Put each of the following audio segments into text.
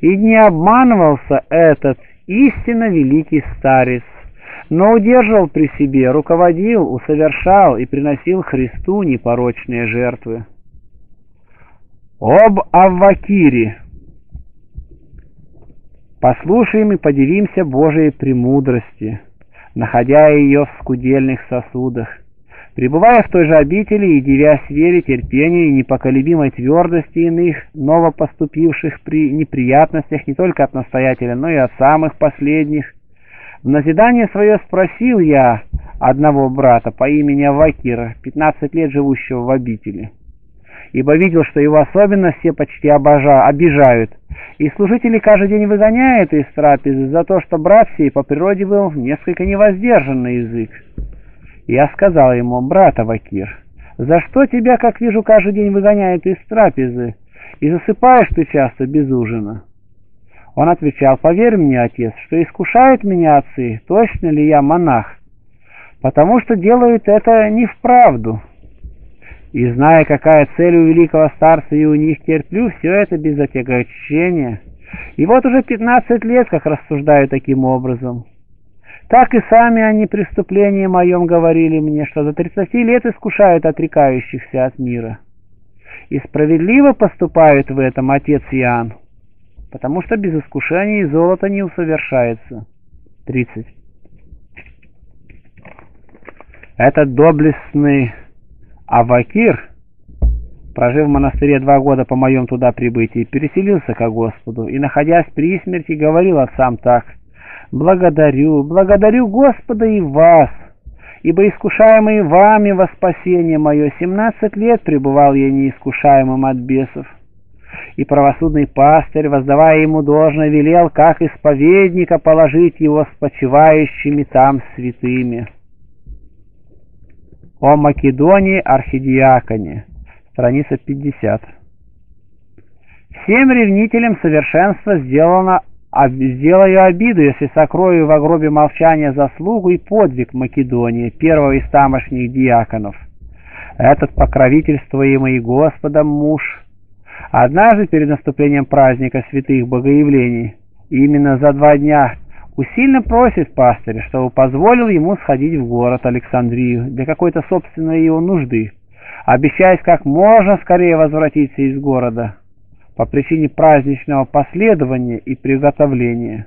И не обманывался этот истинно великий старец, но удерживал при себе, руководил, усовершал и приносил Христу непорочные жертвы. Об Аввакире Послушаем и подивимся Божией премудрости, находя ее в скудельных сосудах, пребывая в той же обители и дивясь вере, терпению и непоколебимой твердости иных, новопоступивших при неприятностях не только от настоятеля, но и от самых последних. В назидание свое спросил я одного брата по имени Авакира, 15 лет живущего в обители, ибо видел, что его особенно все почти обожа, обижают, и служители каждый день выгоняют из трапезы за то, что брат сей по природе был несколько невоздержанный язык. Я сказал ему, брат Авакир, за что тебя, как вижу, каждый день выгоняют из трапезы, и засыпаешь ты часто без ужина? Он отвечал, поверь мне, отец, что искушают меня отцы, точно ли я монах, потому что делают это не вправду. И зная, какая цель у великого старца и у них, терплю все это без отягощения. И вот уже пятнадцать лет, как рассуждаю таким образом. Так и сами они преступлением моем говорили мне, что за тридцати лет искушают отрекающихся от мира. И справедливо поступают в этом отец Иоанн, потому что без искушений золото не усовершается. 30. Этот доблестный Авакир, прожив в монастыре два года по моем туда прибытии, переселился ко Господу и, находясь при смерти, говорил отцам так – Благодарю, благодарю Господа и вас, ибо искушаемый вами во спасение мое семнадцать лет пребывал я неискушаемым от бесов. И правосудный пастырь, воздавая ему должное, велел, как исповедника, положить его с почивающими там святыми. О Македонии архидиаконе, страница 50. Всем ревнителям совершенства сделано сделаю обиду, если сокрою в гробе молчания заслугу и подвиг Македонии, первого из тамошних диаконов. Этот покровительствуемый Господом муж однажды перед наступлением праздника святых богоявлений, именно за два дня, усильно просит пастыря, чтобы позволил ему сходить в город Александрию для какой-то собственной его нужды, обещаясь как можно скорее возвратиться из города по причине праздничного последования и приготовления.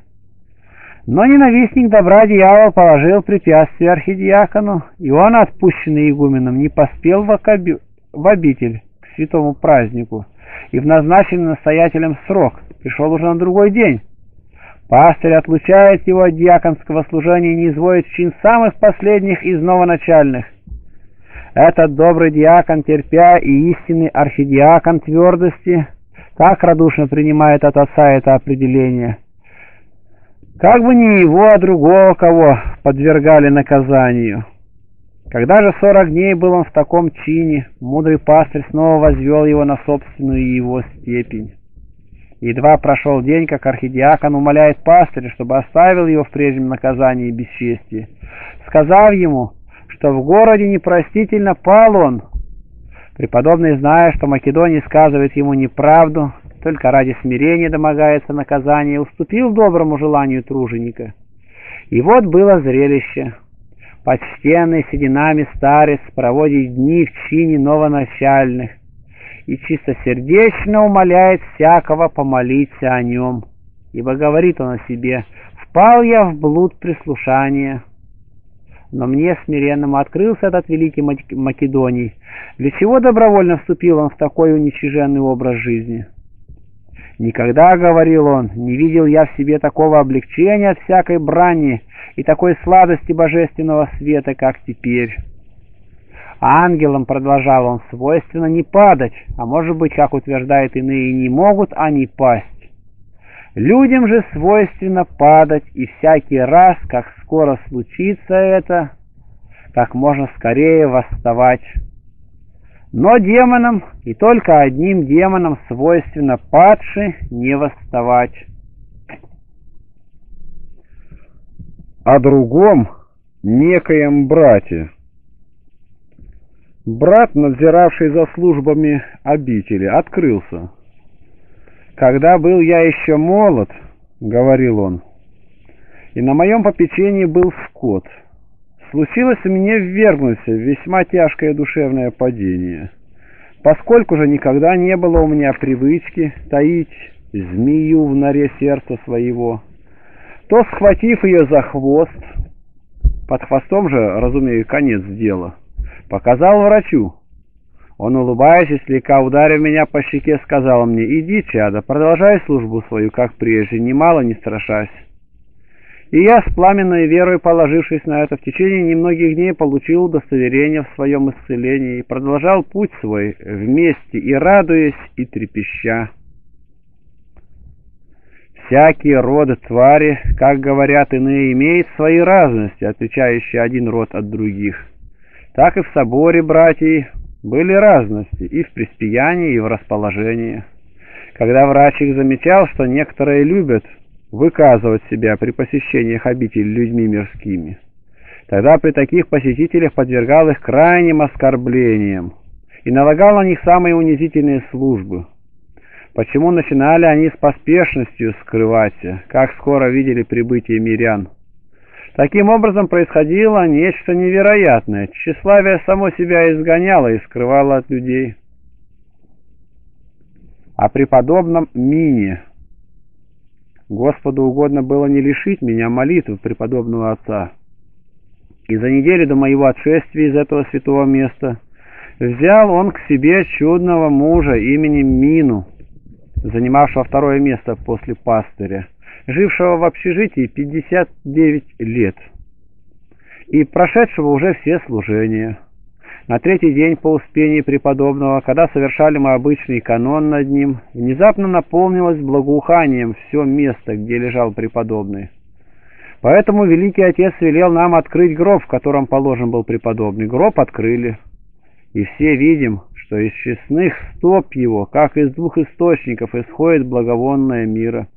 Но ненавистник добра дьявол положил препятствие архидиакону, и он, отпущенный игуменом, не поспел в, окоби... в обитель к святому празднику, и в назначенный настоятелем срок пришел уже на другой день. Пастырь отлучает его от диаконского служения и не изводит в чин самых последних из новоначальных. Этот добрый диакон, терпя и истинный архидиакон твердости – как радушно принимает от отца это определение. Как бы не его, а другого кого подвергали наказанию. Когда же сорок дней был он в таком чине, мудрый пастырь снова возвел его на собственную его степень. Едва прошел день, как архидиакон умоляет пастыря, чтобы оставил его в прежнем наказании и бесчестии, сказав ему, что в городе непростительно пал он, Преподобный, зная, что Македоний сказывает ему неправду, только ради смирения домогается наказания, уступил доброму желанию труженика. И вот было зрелище. Почтенный сединами старец проводит дни в чине новоначальных и чистосердечно умоляет всякого помолиться о нем, ибо говорит он о себе «Впал я в блуд прислушания, но мне смиренному открылся этот великий Македоний. Для чего добровольно вступил он в такой уничиженный образ жизни? Никогда, — говорил он, — не видел я в себе такого облегчения от всякой брани и такой сладости божественного света, как теперь. Ангелам, — продолжал он, — свойственно не падать, а может быть, как утверждают иные, не могут они пасть. Людям же свойственно падать, и всякий раз, как скоро случится это, как можно скорее восставать. Но демонам, и только одним демонам свойственно падши не восставать. О другом некоем брате. Брат, надзиравший за службами обители, открылся «Когда был я еще молод, — говорил он, — и на моем попечении был скот, случилось мне ввергнуться в весьма тяжкое душевное падение, поскольку же никогда не было у меня привычки таить змею в норе сердца своего, то, схватив ее за хвост, под хвостом же, разумею, конец дела, показал врачу, он, улыбаясь и слегка ударив меня по щеке, сказал мне, «Иди, чада, продолжай службу свою, как прежде, немало не страшась». И я, с пламенной верой положившись на это, в течение немногих дней получил удостоверение в своем исцелении и продолжал путь свой вместе и радуясь, и трепеща. Всякие роды твари, как говорят иные, имеют свои разности, отличающие один род от других. Так и в соборе, братья, были разности и в приспиянии, и в расположении. Когда врач их замечал, что некоторые любят выказывать себя при посещениях обитель людьми мирскими, тогда при таких посетителях подвергал их крайним оскорблениям и налагал на них самые унизительные службы. Почему начинали они с поспешностью скрываться, как скоро видели прибытие мирян? Таким образом происходило нечто невероятное. Тщеславие само себя изгоняло и скрывало от людей. О преподобном Мине. Господу угодно было не лишить меня молитвы преподобного отца. И за неделю до моего отшествия из этого святого места взял он к себе чудного мужа именем Мину, занимавшего второе место после пастыря жившего в общежитии 59 лет и прошедшего уже все служения. На третий день по успении преподобного, когда совершали мы обычный канон над ним, внезапно наполнилось благоуханием все место, где лежал преподобный. Поэтому Великий Отец велел нам открыть гроб, в котором положен был преподобный. Гроб открыли, и все видим, что из честных стоп его, как из двух источников, исходит благовонное мира.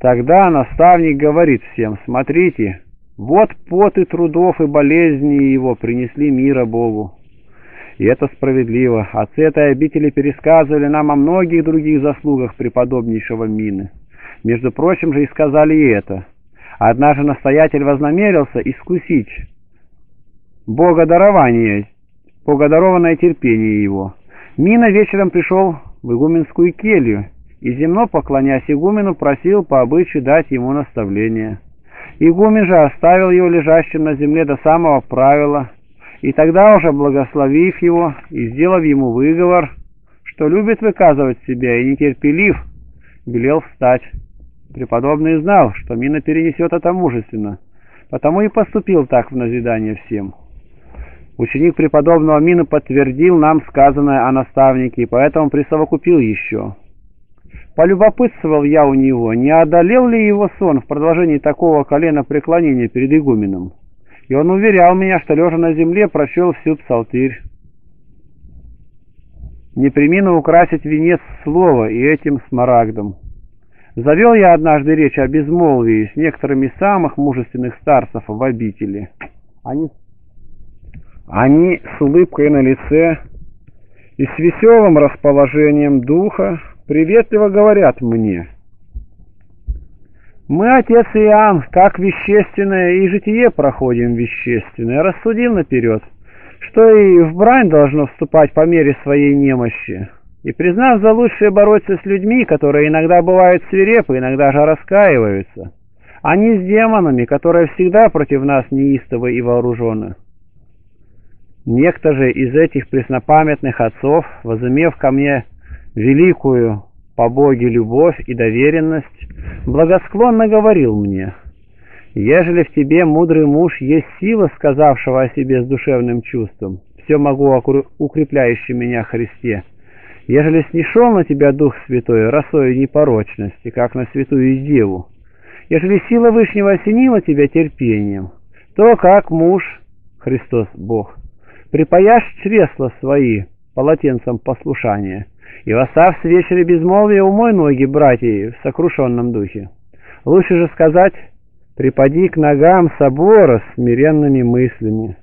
Тогда наставник говорит всем, смотрите, вот поты трудов и болезни его принесли мира Богу. И это справедливо. Отцы этой обители пересказывали нам о многих других заслугах преподобнейшего Мины. Между прочим же и сказали и это. Однажды настоятель вознамерился искусить богодарование, богодарованное терпение его. Мина вечером пришел в игуменскую келью и земно поклонясь игумену просил по обычаю дать ему наставление. Игумен же оставил его лежащим на земле до самого правила, и тогда уже благословив его и сделав ему выговор, что любит выказывать себя и нетерпелив, велел встать. Преподобный знал, что Мина перенесет это мужественно, потому и поступил так в назидание всем. Ученик преподобного Мина подтвердил нам сказанное о наставнике, и поэтому присовокупил еще. Полюбопытствовал я у него, не одолел ли его сон в продолжении такого колена преклонения перед игуменом. И он уверял меня, что лежа на земле прочел всю псалтырь. Не примину украсить венец слова и этим смарагдом. Завел я однажды речь о безмолвии с некоторыми самых мужественных старцев в обители. Они, они с улыбкой на лице и с веселым расположением духа приветливо говорят мне. Мы, отец Иоанн, как вещественное и житие проходим вещественное, рассудил наперед, что и в брань должно вступать по мере своей немощи, и признав за лучшее бороться с людьми, которые иногда бывают свирепы, иногда же раскаиваются, а не с демонами, которые всегда против нас неистовы и вооружены. Некто же из этих преснопамятных отцов, возымев ко мне великую по Боге любовь и доверенность, благосклонно говорил мне, «Ежели в тебе, мудрый муж, есть сила, сказавшего о себе с душевным чувством, все могу укрепляющий меня Христе, ежели снишел на тебя Дух Святой росою непорочности, как на святую Деву, ежели сила Вышнего осенила тебя терпением, то как муж, Христос Бог, припаяшь чресла свои полотенцем послушания, и восстав с вечера безмолвия, умой ноги, братья, в сокрушенном духе. Лучше же сказать, припади к ногам собора смиренными мыслями.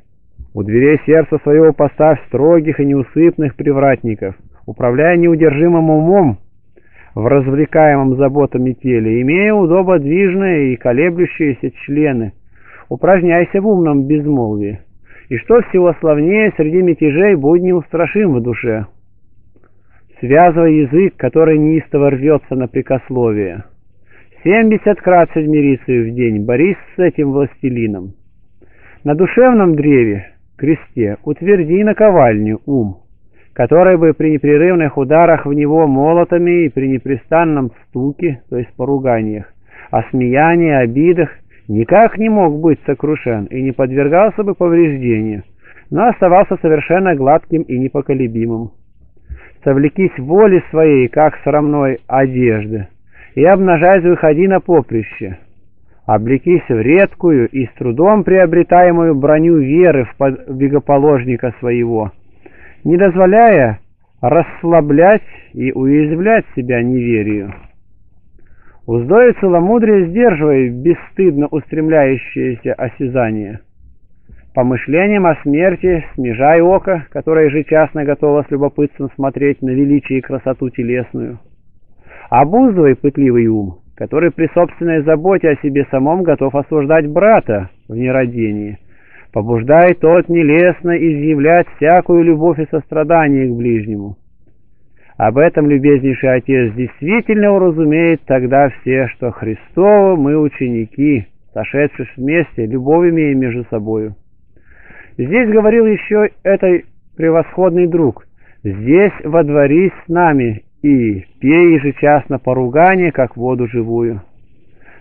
У дверей сердца своего поставь строгих и неусыпных привратников, управляя неудержимым умом, в развлекаемом заботами теле, имея удободвижные и колеблющиеся члены. Упражняйся в умном безмолвии. И что всего славнее, среди мятежей будь неустрашим в душе. Связывай язык, который неистово рвется на прикословие. Семьдесят крат седмирицию в день борись с этим властелином. На душевном древе, кресте, утверди наковальню ум, который бы при непрерывных ударах в него молотами и при непрестанном стуке, то есть поруганиях, осмеянии, обидах, никак не мог быть сокрушен и не подвергался бы повреждению, но оставался совершенно гладким и непоколебимым. Совлекись воли своей, как срамной одежды, и обнажаясь выходи на поприще. Облекись в редкую и с трудом приобретаемую броню веры в бегоположника своего, не дозволяя расслаблять и уязвлять себя неверию. Уздою целомудрия сдерживая бесстыдно устремляющееся осязание. Помышлением о смерти снижай око, которое ежечасно готово с любопытством смотреть на величие и красоту телесную. Обуздывай пытливый ум, который при собственной заботе о себе самом готов осуждать брата в нерадении. Побуждай тот нелестно изъявлять всякую любовь и сострадание к ближнему. Об этом, любезнейший Отец, действительно уразумеет тогда все, что Христово мы ученики, сошедшись вместе, любовь имеем между собою. Здесь говорил еще этой превосходный друг, здесь водворись с нами и пей ежечасно поругание, как воду живую.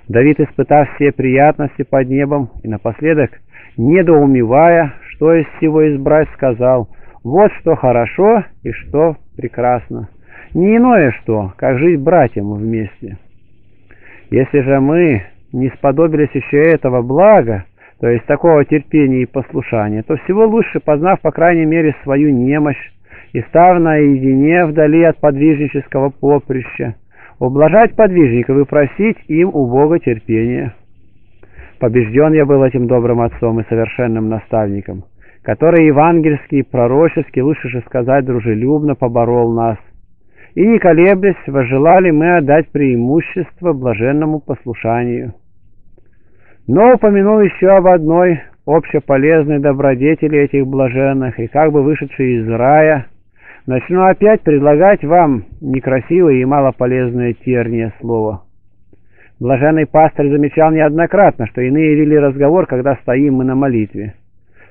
Давид, испытав все приятности под небом и напоследок, недоумевая, что из всего избрать, сказал, вот что хорошо и что прекрасно. Не иное что, как жить братьям вместе. Если же мы не сподобились еще этого блага, то есть такого терпения и послушания, то всего лучше, познав по крайней мере свою немощь и став наедине вдали от подвижнического поприща, ублажать подвижников и просить им у Бога терпения. Побежден я был этим добрым отцом и совершенным наставником, который евангельски и пророчески, лучше же сказать, дружелюбно поборол нас, и не колеблясь, возжелали мы отдать преимущество блаженному послушанию. Но упомянул еще об одной общеполезной добродетели этих блаженных, и как бы вышедшей из рая, начну опять предлагать вам некрасивое и малополезное терние слово. Блаженный пастырь замечал неоднократно, что иные вели разговор, когда стоим мы на молитве.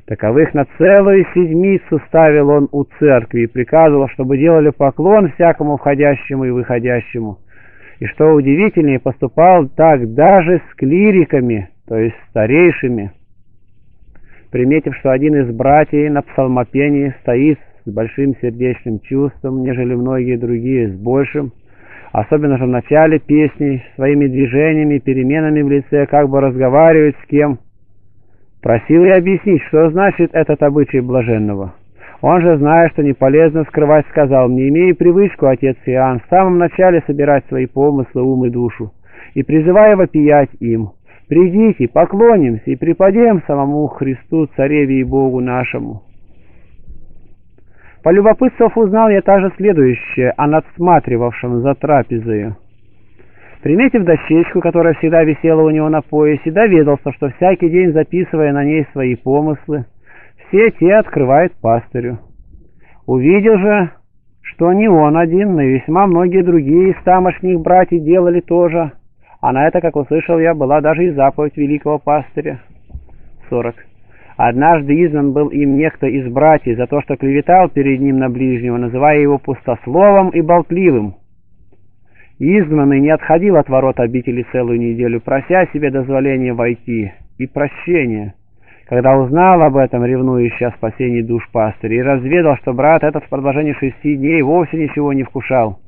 Таковых на целую седмицу ставил он у церкви и приказывал, чтобы делали поклон всякому входящему и выходящему. И что удивительнее, поступал так даже с клириками, то есть старейшими. Приметив, что один из братьев на псалмопении стоит с большим сердечным чувством, нежели многие другие с большим, особенно же в начале песни, своими движениями, переменами в лице, как бы разговаривает с кем, просил я объяснить, что значит этот обычай блаженного. Он же, зная, что не полезно скрывать, сказал, «Не имея привычку, отец Иоанн, в самом начале собирать свои помыслы, ум и душу, и призывая вопиять им, Придите, поклонимся и преподем самому Христу, Цареве и Богу нашему. Полюбопытствов узнал я также следующее о надсматривавшем за трапезою. Приметив дощечку, которая всегда висела у него на поясе, доведался, что всякий день, записывая на ней свои помыслы, все те открывает пастырю. Увидел же, что не он один, но и весьма многие другие из тамошних братьев делали тоже, а на это, как услышал я, была даже и заповедь великого пастыря. 40. Однажды изгнан был им некто из братьев за то, что клеветал перед ним на ближнего, называя его пустословом и болтливым. Изгнанный не отходил от ворот обители целую неделю, прося себе дозволения войти и прощения. Когда узнал об этом ревнующий о спасении душ пастыря и разведал, что брат этот в продолжении шести дней вовсе ничего не вкушал,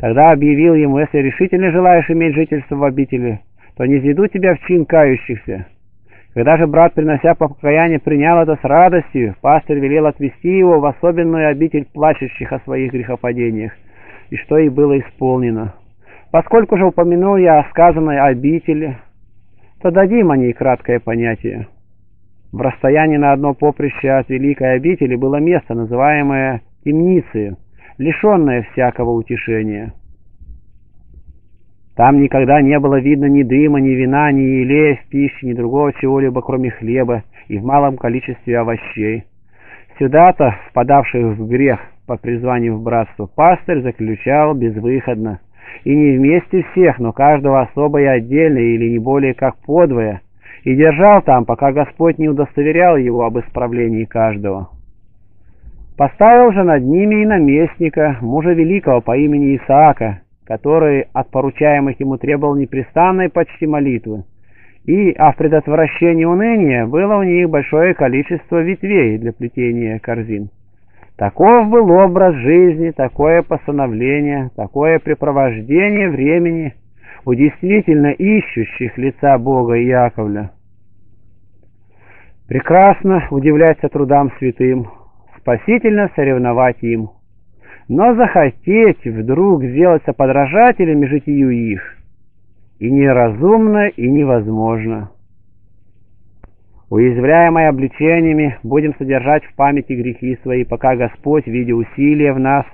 Тогда объявил ему, если решительно желаешь иметь жительство в обители, то не изведу тебя в чин кающихся. Когда же брат, принося покаяние, принял это с радостью, пастырь велел отвести его в особенную обитель плачущих о своих грехопадениях, и что и было исполнено. Поскольку же упомянул я о сказанной обители, то дадим о ней краткое понятие. В расстоянии на одно поприще от великой обители было место, называемое темницей, лишенное всякого утешения. Там никогда не было видно ни дыма, ни вина, ни елея в пище, ни другого чего-либо, кроме хлеба и в малом количестве овощей. Сюда-то, впадавших в грех по призванию в братство, пастырь заключал безвыходно, и не вместе всех, но каждого особо и отдельно, или не более как подвое, и держал там, пока Господь не удостоверял его об исправлении каждого. Поставил же над ними и наместника, мужа великого по имени Исаака, который от поручаемых ему требовал непрестанной почти молитвы, и а в предотвращении уныния было у них большое количество ветвей для плетения корзин. Таков был образ жизни, такое постановление, такое препровождение времени у действительно ищущих лица Бога Яковля. Прекрасно удивляться трудам святым, спасительно соревновать им. Но захотеть вдруг сделаться подражателями житию их и неразумно, и невозможно. Уязвляемые обличениями, будем содержать в памяти грехи свои, пока Господь, видя усилия в нас,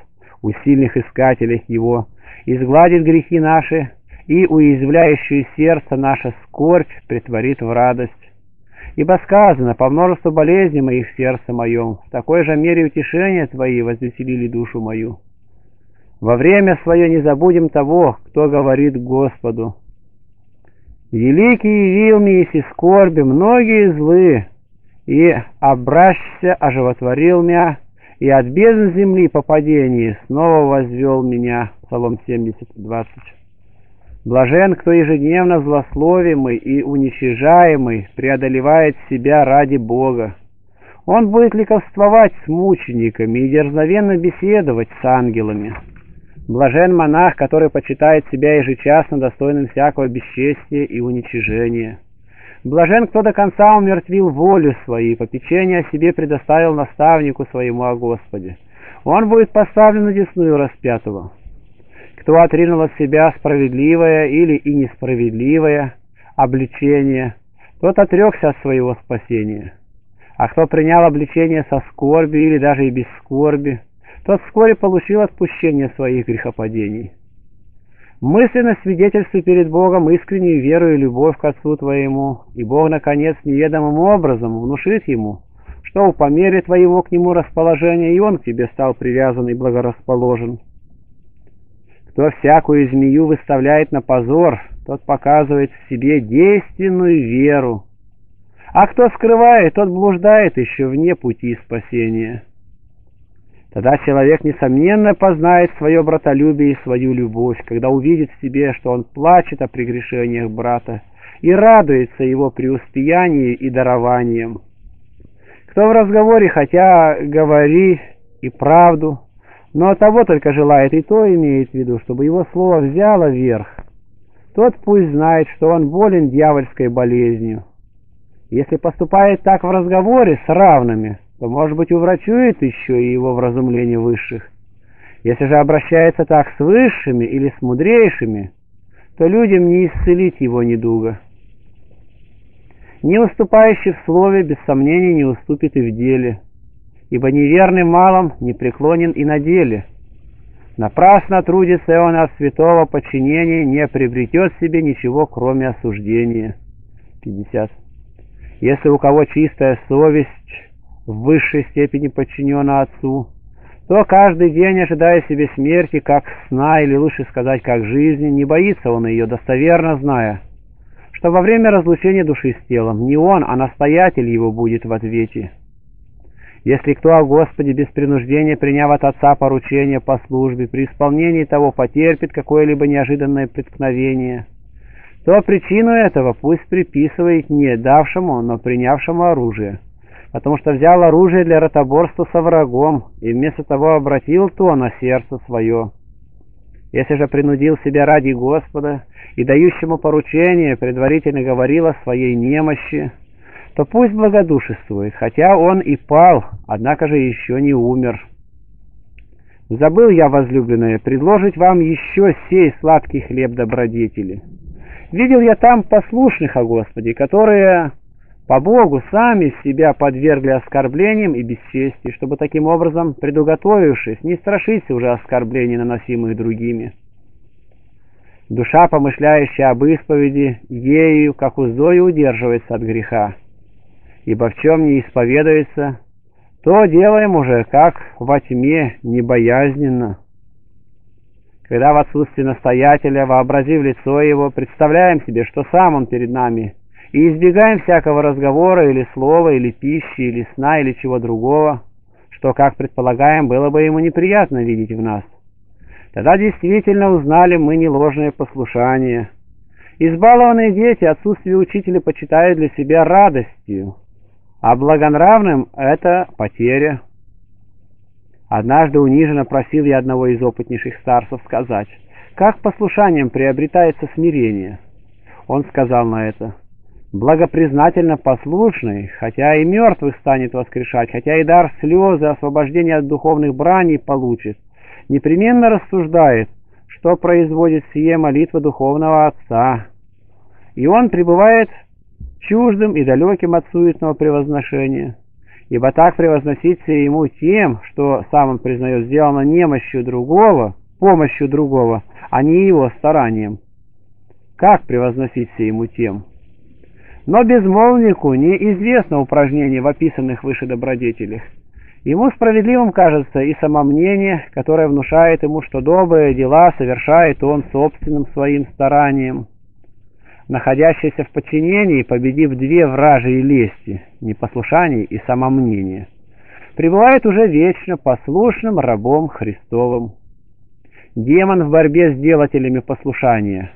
у сильных искателей Его, изгладит грехи наши и уязвляющую сердце наше скорбь притворит в радость. Ибо сказано, по множеству болезней моих в сердце моем, в такой же мере утешения Твои возвеселили душу мою. Во время свое не забудем того, кто говорит Господу, Великий явил мне и скорби многие злы, и обращся, оживотворил меня, и от бездны земли по падении снова возвел меня. Псалом 70, 20. Блажен, кто ежедневно злословимый и уничижаемый преодолевает себя ради Бога. Он будет ликовствовать с мучениками и дерзновенно беседовать с ангелами. Блажен монах, который почитает себя ежечасно достойным всякого бесчестия и уничижения. Блажен, кто до конца умертвил волю свою, попечение о себе предоставил наставнику своему о Господе. Он будет поставлен на десную распятого. Кто отринул от себя справедливое или и несправедливое обличение, тот отрекся от своего спасения. А кто принял обличение со скорби или даже и без скорби, тот вскоре получил отпущение своих грехопадений. Мысленно свидетельствуй перед Богом искреннюю веру и любовь к Отцу Твоему, и Бог, наконец, неведомым образом внушит Ему, что по мере Твоего к Нему расположения и Он к Тебе стал привязан и благорасположен. Кто всякую змею выставляет на позор, тот показывает в себе действенную веру, а кто скрывает, тот блуждает еще вне пути спасения. Тогда человек, несомненно, познает свое братолюбие и свою любовь, когда увидит в себе, что он плачет о прегрешениях брата и радуется его преуспеянию и дарованием. Кто в разговоре, хотя говори и правду, но того только желает и то имеет в виду, чтобы его слово взяло верх, тот пусть знает, что он болен дьявольской болезнью. Если поступает так в разговоре с равными, то, может быть, уврачует еще и его вразумление высших. Если же обращается так с высшими или с мудрейшими, то людям не исцелить его недуга. Не уступающий в слове, без сомнения, не уступит и в деле, ибо неверный малом не преклонен и на деле. Напрасно трудится он от святого подчинения, не приобретет себе ничего, кроме осуждения. 50. Если у кого чистая совесть, в высшей степени подчинена Отцу, то каждый день, ожидая себе смерти, как сна, или лучше сказать, как жизни, не боится он ее, достоверно зная, что во время разлучения души с телом не он, а настоятель его будет в ответе. Если кто о Господе без принуждения, приняв от Отца поручение по службе, при исполнении того потерпит какое-либо неожиданное преткновение, то причину этого пусть приписывает не давшему, но принявшему оружие потому что взял оружие для ротоборства со врагом и вместо того обратил то на сердце свое. Если же принудил себя ради Господа и дающему поручение предварительно говорил о своей немощи, то пусть благодушествует, хотя он и пал, однако же еще не умер. Забыл я, возлюбленные, предложить вам еще сей сладкий хлеб добродетели. Видел я там послушных о Господе, которые по Богу сами себя подвергли оскорблениям и бесчестию, чтобы таким образом, предуготовившись, не страшиться уже оскорблений, наносимых другими. Душа, помышляющая об исповеди, ею, как уздою, удерживается от греха. Ибо в чем не исповедуется, то делаем уже, как во тьме, небоязненно. Когда в отсутствии настоятеля, вообразив лицо его, представляем себе, что сам он перед нами, и избегаем всякого разговора или слова, или пищи, или сна, или чего другого, что, как предполагаем, было бы ему неприятно видеть в нас. Тогда действительно узнали мы не ложное послушание. Избалованные дети отсутствие учителя почитают для себя радостью, а благонравным — это потеря. Однажды униженно просил я одного из опытнейших старцев сказать, как послушанием приобретается смирение. Он сказал на это, благопризнательно послушный, хотя и мертвых станет воскрешать, хотя и дар слезы, освобождения от духовных браней получит, непременно рассуждает, что производит сие молитва духовного Отца. И он пребывает чуждым и далеким от суетного превозношения ибо так превозноситься ему тем, что сам он признает сделано немощью другого, помощью другого, а не его старанием. Как превозноситься ему тем? Но безмолвнику неизвестно упражнение в описанных выше добродетелях. Ему справедливым кажется и самомнение, которое внушает ему, что добрые дела совершает он собственным своим старанием находящийся в подчинении, победив две вражьи лести, непослушание и самомнение, пребывает уже вечно послушным рабом Христовым. Демон в борьбе с делателями послушания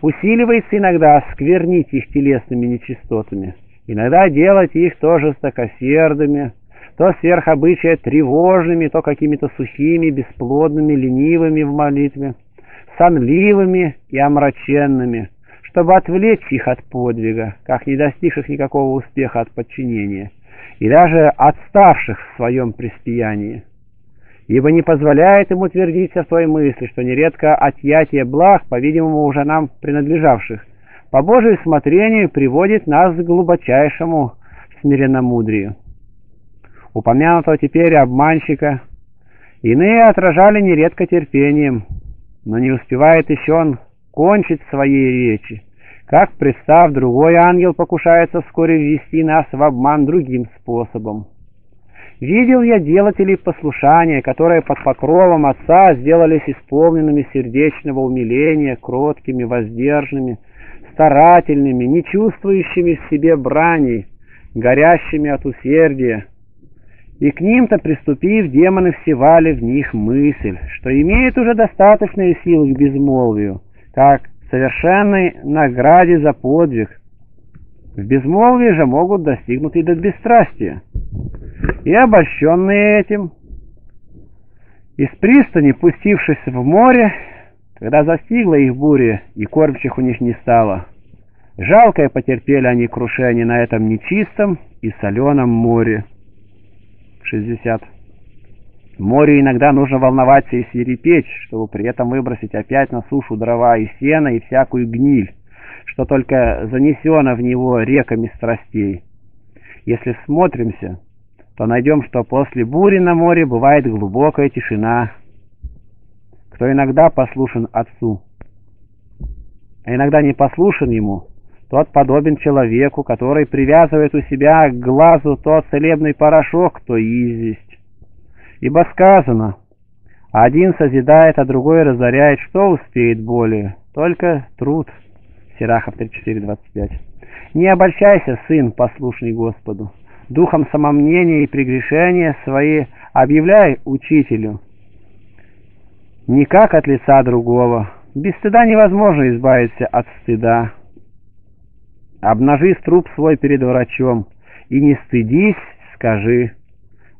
усиливается иногда сквернить их телесными нечистотами, иногда делать их то жестокосердыми, то сверхобычая тревожными, то какими-то сухими, бесплодными, ленивыми в молитве, сонливыми и омраченными – чтобы отвлечь их от подвига, как не достигших никакого успеха от подчинения, и даже отставших в своем преспиянии. Ибо не позволяет им утвердиться в той мысли, что нередко отъятие благ, по-видимому, уже нам принадлежавших, по Божию смотрению приводит нас к глубочайшему смиренномудрию. Упомянутого теперь обманщика иные отражали нередко терпением, но не успевает еще он кончить своей речи, как, представ, другой ангел покушается вскоре ввести нас в обман другим способом. Видел я делателей послушания, которые под покровом Отца сделались исполненными сердечного умиления, кроткими, воздержанными, старательными, не чувствующими в себе брани, горящими от усердия. И к ним-то приступив, демоны всевали в них мысль, что имеют уже достаточные силы к безмолвию, как совершенной награде за подвиг. В безмолвии же могут достигнуть и до бесстрастия. И обольщенные этим, из пристани, пустившись в море, когда застигла их буря и кормчих у них не стало, жалкое потерпели они крушение на этом нечистом и соленом море. 60. Море иногда нужно волноваться и свирепеть, чтобы при этом выбросить опять на сушу дрова и сено и всякую гниль, что только занесено в него реками страстей. Если смотримся, то найдем, что после бури на море бывает глубокая тишина. Кто иногда послушен Отцу, а иногда не послушен Ему, тот подобен человеку, который привязывает у себя к глазу тот целебный порошок, то известь Ибо сказано, один созидает, а другой разоряет, что успеет более? Только труд. Сирахов 34.25. Не обольщайся, сын, послушный Господу. Духом самомнения и прегрешения свои объявляй учителю. Не как от лица другого. Без стыда невозможно избавиться от стыда. Обнажи труп свой перед врачом, и не стыдись, скажи.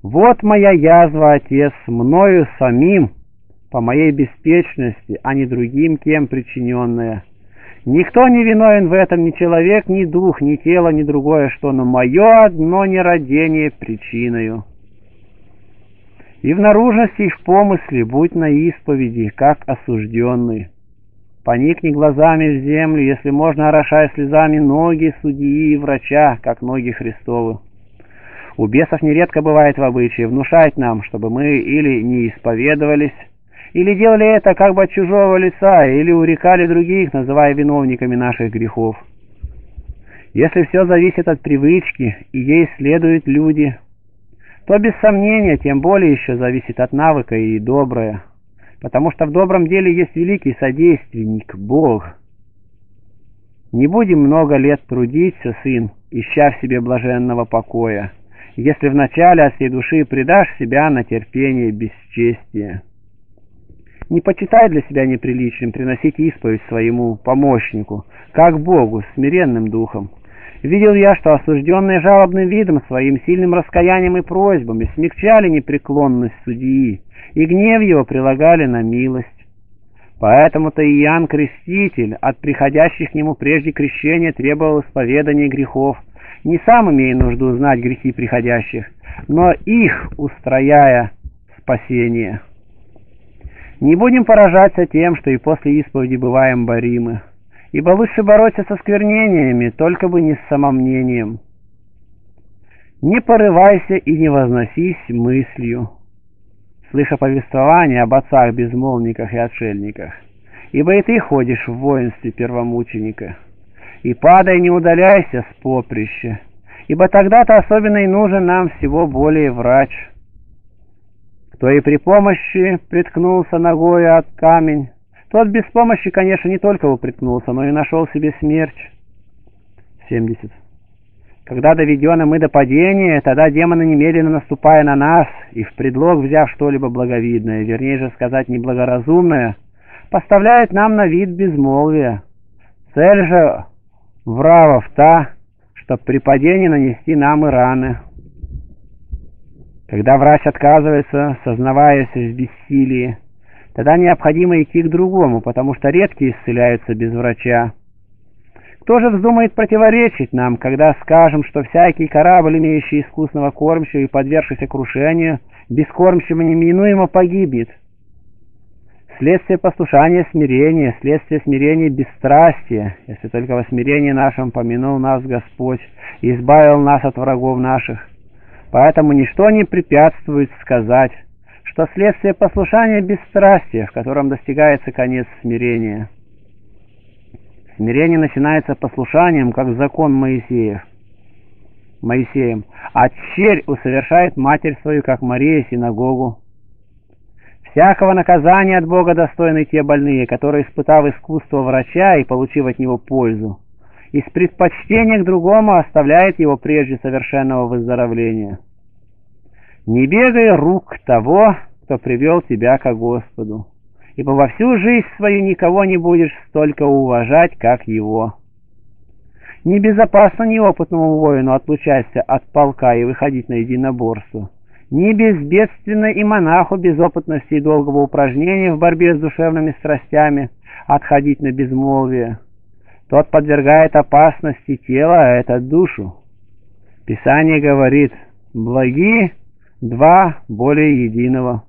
Вот моя язва, Отец, мною самим, по моей беспечности, а не другим кем причиненная. Никто не виновен в этом, ни человек, ни дух, ни тело, ни другое, что на мое одно нерадение причиною. И в наружности, и в помысле будь на исповеди, как осужденный. Поникни глазами в землю, если можно, орошая слезами ноги судьи и врача, как ноги Христовы. У бесов нередко бывает в обычае внушать нам, чтобы мы или не исповедовались, или делали это как бы от чужого лица, или урекали других, называя виновниками наших грехов. Если все зависит от привычки, и ей следуют люди, то без сомнения тем более еще зависит от навыка и доброе, потому что в добром деле есть великий содейственник, Бог. Не будем много лет трудиться, сын, ища в себе блаженного покоя, если вначале от всей души предашь себя на терпение бесчестия. Не почитай для себя неприличным приносить исповедь своему помощнику, как Богу, смиренным духом. Видел я, что осужденные жалобным видом, своим сильным раскаянием и просьбами смягчали непреклонность судьи, и гнев его прилагали на милость. Поэтому-то Иоанн Креститель от приходящих к нему прежде крещения требовал исповедания грехов, не сам имея нужду знать грехи приходящих, но их устрояя спасение. Не будем поражаться тем, что и после исповеди бываем боримы, ибо лучше бороться со сквернениями, только бы не с самомнением. Не порывайся и не возносись мыслью, слыша повествование об отцах-безмолвниках и отшельниках, ибо и ты ходишь в воинстве первомученика, и падай не удаляйся с поприща, ибо тогда-то особенно и нужен нам всего более врач – кто и при помощи приткнулся ногой от камень, тот без помощи, конечно, не только упрекнулся, но и нашел себе смерть. 70. Когда доведены мы до падения, тогда демоны, немедленно наступая на нас, и в предлог взяв что-либо благовидное, вернее же сказать неблагоразумное, поставляют нам на вид безмолвие. Цель же вравов та, чтоб при падении нанести нам и раны. Когда врач отказывается, сознаваясь в бессилии, тогда необходимо идти к другому, потому что редкие исцеляются без врача. Кто же вздумает противоречить нам, когда скажем, что всякий корабль, имеющий искусного кормчего и подвергшийся крушению, без кормчего неминуемо погибнет? Следствие послушания – смирения, следствие смирения – бесстрастие, если только во смирении нашем помянул нас Господь и избавил нас от врагов наших. Поэтому ничто не препятствует сказать, что следствие послушания – бесстрастие, в котором достигается конец смирения. Смирение начинается послушанием, как закон Моисеев. Моисеем, а черь усовершает матерь свою, как Мария, синагогу. Всякого наказания от Бога достойны те больные, которые, испытав искусство врача и получив от него пользу, из предпочтения к другому оставляет его прежде совершенного выздоровления. Не бегай рук того, кто привел тебя ко Господу, ибо во всю жизнь свою никого не будешь столько уважать, как его. Небезопасно неопытному воину отлучаться от полка и выходить на единоборство. Не безбедственно и монаху без опытности и долгого упражнения в борьбе с душевными страстями отходить на безмолвие. Тот подвергает опасности тело, а это душу. Писание говорит, благи два более единого.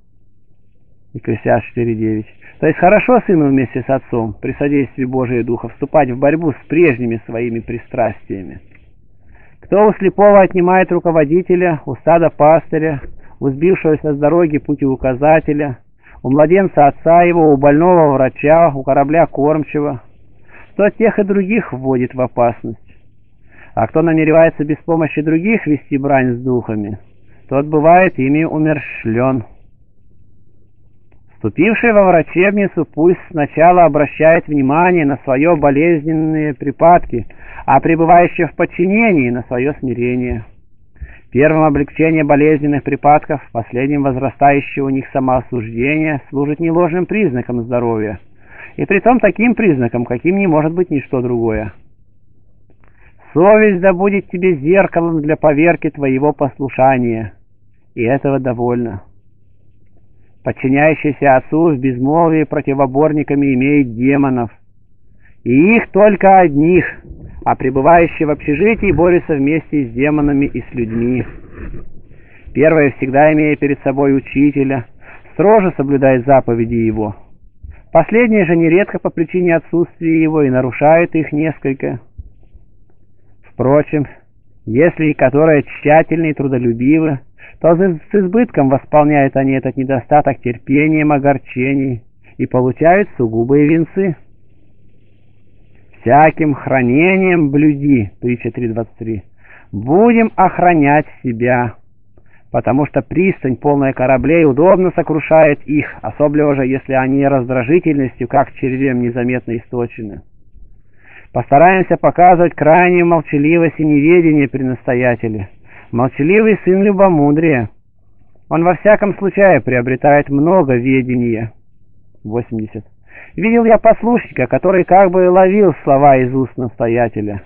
Екклесиас 4.9. То есть хорошо сыну вместе с отцом при содействии Божия Духа вступать в борьбу с прежними своими пристрастиями. Кто у слепого отнимает руководителя, у стада пастыря, у сбившегося с дороги путеуказателя, у младенца отца его, у больного врача, у корабля кормчего, кто тех и других вводит в опасность. А кто намеревается без помощи других вести брань с духами, тот бывает ими умершлен. Вступивший во врачебницу пусть сначала обращает внимание на свое болезненные припадки, а пребывающий в подчинении на свое смирение. Первым облегчение болезненных припадков, последним возрастающее у них самоосуждение служит не ложным признаком здоровья – и притом таким признаком, каким не может быть ничто другое. Совесть да будет тебе зеркалом для поверки твоего послушания, и этого довольно. Подчиняющийся отцу в безмолвии противоборниками имеет демонов, и их только одних, а пребывающий в общежитии борется вместе с демонами и с людьми. Первое всегда имея перед собой учителя, строже соблюдает заповеди его – Последние же нередко по причине отсутствия его и нарушают их несколько. Впрочем, если и которые тщательны и трудолюбивы, то с избытком восполняют они этот недостаток терпением огорчений и получают сугубые венцы. Всяким хранением блюди, притча 3.23, будем охранять себя, потому что пристань, полная кораблей, удобно сокрушает их, особенно же, если они раздражительностью, как червем, незаметно источены. Постараемся показывать крайнюю молчаливость и неведение при настоятеле. Молчаливый сын любомудрия. Он во всяком случае приобретает много ведения. 80. Видел я послушника, который как бы ловил слова из уст настоятеля.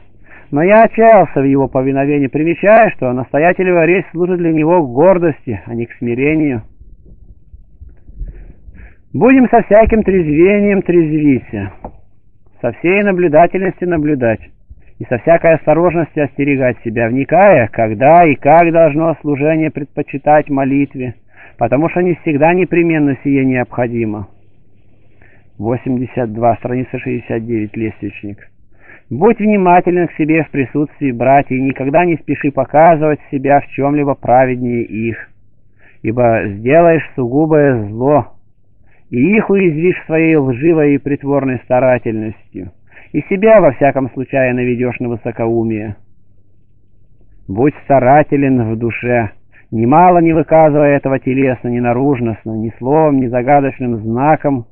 Но я отчаялся в его повиновении, примечая, что настоятелева речь служит для него к гордости, а не к смирению. Будем со всяким трезвением трезвиться, со всей наблюдательности наблюдать и со всякой осторожностью остерегать себя, вникая, когда и как должно служение предпочитать молитве, потому что не всегда непременно сие необходимо. 82, страница 69, лестничник. Будь внимателен к себе в присутствии братьев и никогда не спеши показывать себя в чем-либо праведнее их, ибо сделаешь сугубое зло, и их уязвишь своей лживой и притворной старательностью, и себя во всяком случае наведешь на высокоумие. Будь старателен в душе, немало не выказывая этого телесно, ни наружностно, ни словом, ни загадочным знаком,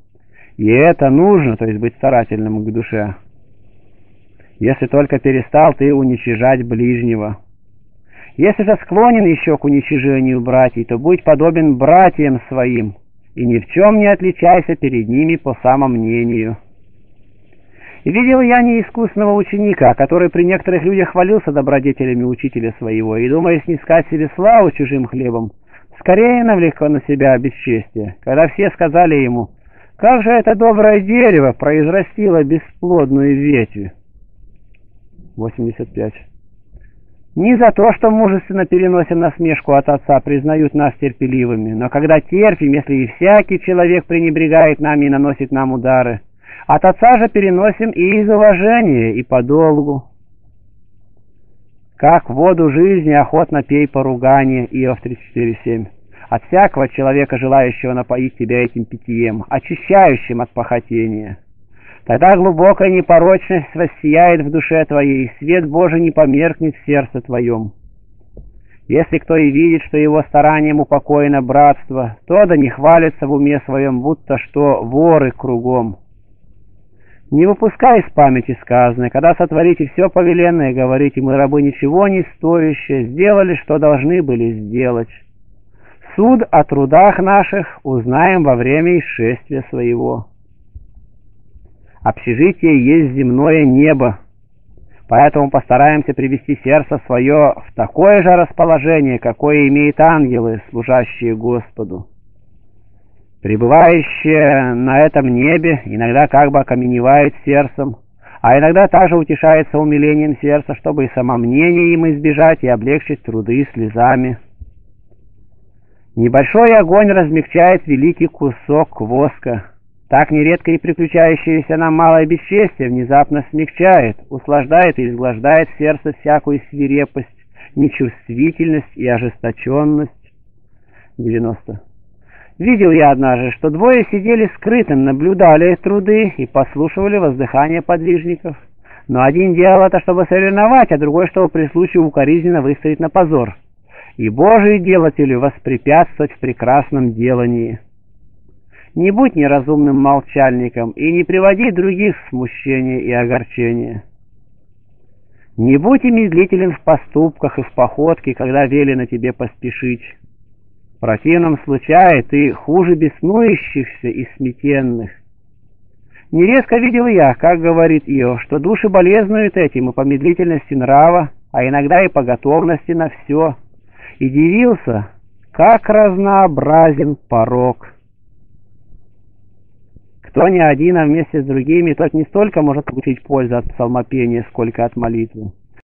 и это нужно, то есть быть старательным к душе если только перестал ты уничижать ближнего. Если же склонен еще к уничижению братьев, то будь подобен братьям своим, и ни в чем не отличайся перед ними по самомнению. Видел я неискусного ученика, который при некоторых людях хвалился добродетелями учителя своего, и, думая снискать себе славу чужим хлебом, скорее навлекло на себя бесчестие, когда все сказали ему, «Как же это доброе дерево произрастило бесплодную ветвь?» 85. Не за то, что мужественно переносим насмешку от отца, признают нас терпеливыми, но когда терпим, если и всякий человек пренебрегает нами и наносит нам удары, от отца же переносим и из уважения, и по долгу. Как воду жизни охотно пей поругание, Иов 34.7. От всякого человека, желающего напоить тебя этим питьем, очищающим от похотения. Тогда глубокая непорочность воссияет в душе твоей, и свет Божий не померкнет в сердце твоем. Если кто и видит, что его старанием упокоено братство, то да не хвалится в уме своем, будто что воры кругом. Не выпускай из памяти сказанное, когда сотворите все повеленное, говорите, мы рабы ничего не стоящие, сделали, что должны были сделать. Суд о трудах наших узнаем во время исшествия своего. Общежитие есть земное небо, поэтому постараемся привести сердце свое в такое же расположение, какое имеют ангелы, служащие Господу. Пребывающие на этом небе иногда как бы окаменевают сердцем, а иногда также утешается умилением сердца, чтобы и самомнение им избежать и облегчить труды слезами. Небольшой огонь размягчает великий кусок воска, так нередко и приключающееся нам малое бесчестие внезапно смягчает, услаждает и изглаждает сердце всякую свирепость, нечувствительность и ожесточенность. 90. Видел я однажды, что двое сидели скрытым, наблюдали труды и послушивали воздыхание подвижников. Но один делал это, чтобы соревновать, а другой, чтобы при случае укоризненно выставить на позор. И Божий делателю воспрепятствовать в прекрасном делании. Не будь неразумным молчальником и не приводи других в смущение и огорчение. Не будь и медлителен в поступках и в походке, когда велено тебе поспешить. В противном случае ты хуже беснующихся и сметенных. Нередко видел я, как говорит Ио, что души болезнуют этим и по медлительности нрава, а иногда и по готовности на все, и дивился, как разнообразен порог. Кто не один, а вместе с другими, тот не столько может получить пользу от псалмопения, сколько от молитвы.